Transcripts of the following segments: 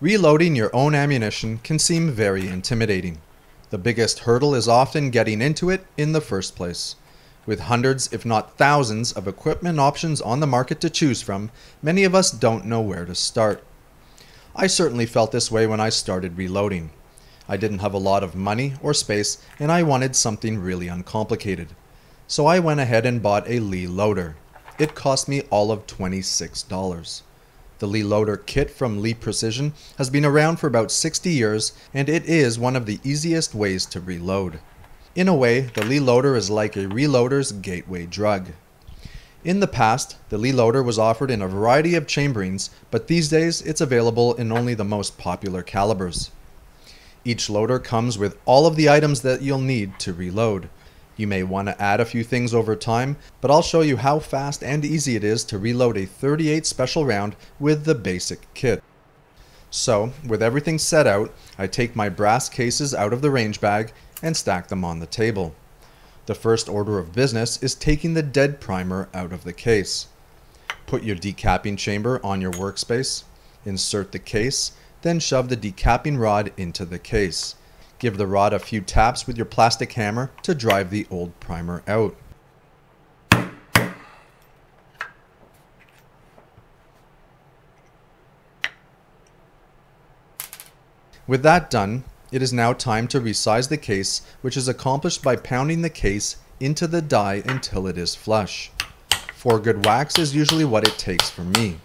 Reloading your own ammunition can seem very intimidating. The biggest hurdle is often getting into it in the first place. With hundreds, if not thousands, of equipment options on the market to choose from, many of us don't know where to start. I certainly felt this way when I started reloading. I didn't have a lot of money or space, and I wanted something really uncomplicated. So I went ahead and bought a Lee loader. It cost me all of $26. The Lee Loader kit from Lee Precision has been around for about 60 years and it is one of the easiest ways to reload. In a way, the Lee Loader is like a reloader's gateway drug. In the past, the Lee Loader was offered in a variety of chamberings, but these days it's available in only the most popular calibers. Each loader comes with all of the items that you'll need to reload. You may want to add a few things over time, but I'll show you how fast and easy it is to reload a 38 special round with the basic kit. So, with everything set out, I take my brass cases out of the range bag and stack them on the table. The first order of business is taking the dead primer out of the case. Put your decapping chamber on your workspace, insert the case, then shove the decapping rod into the case. Give the rod a few taps with your plastic hammer to drive the old primer out. With that done, it is now time to resize the case, which is accomplished by pounding the case into the die until it is flush. Four good whacks is usually what it takes for me.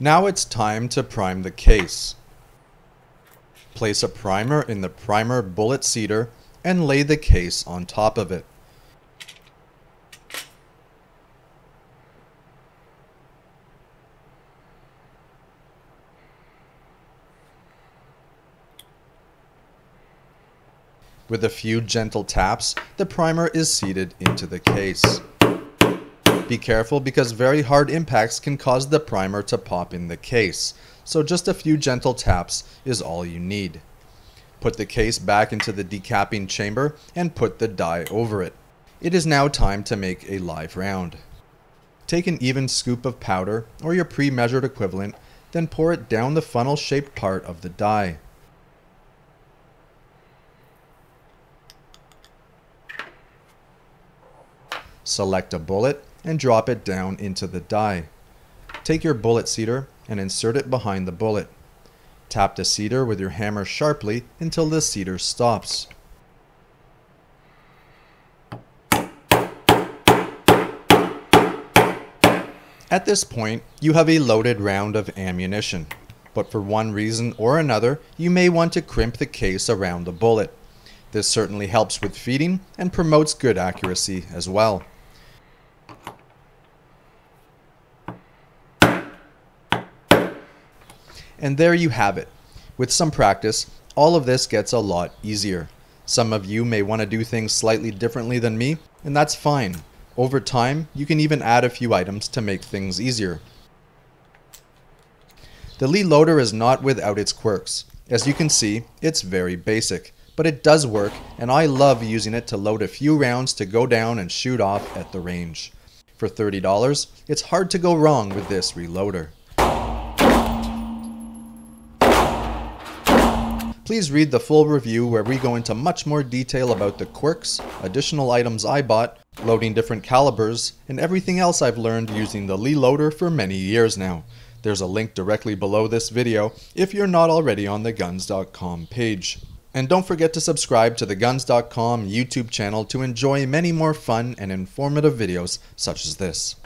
Now it's time to prime the case. Place a primer in the primer bullet seater and lay the case on top of it. With a few gentle taps, the primer is seated into the case. Be careful because very hard impacts can cause the primer to pop in the case, so just a few gentle taps is all you need. Put the case back into the decapping chamber and put the die over it. It is now time to make a live round. Take an even scoop of powder or your pre-measured equivalent, then pour it down the funnel-shaped part of the die. Select a bullet and drop it down into the die. Take your bullet seater and insert it behind the bullet. Tap the seater with your hammer sharply until the seater stops. At this point, you have a loaded round of ammunition, but for one reason or another, you may want to crimp the case around the bullet. This certainly helps with feeding and promotes good accuracy as well. And there you have it. With some practice, all of this gets a lot easier. Some of you may want to do things slightly differently than me, and that's fine. Over time, you can even add a few items to make things easier. The Lee loader is not without its quirks. As you can see, it's very basic, but it does work and I love using it to load a few rounds to go down and shoot off at the range. For $30, it's hard to go wrong with this reloader. Please read the full review where we go into much more detail about the quirks, additional items I bought, loading different calibers, and everything else I've learned using the Lee loader for many years now. There's a link directly below this video if you're not already on the guns.com page. And don't forget to subscribe to the guns.com YouTube channel to enjoy many more fun and informative videos such as this.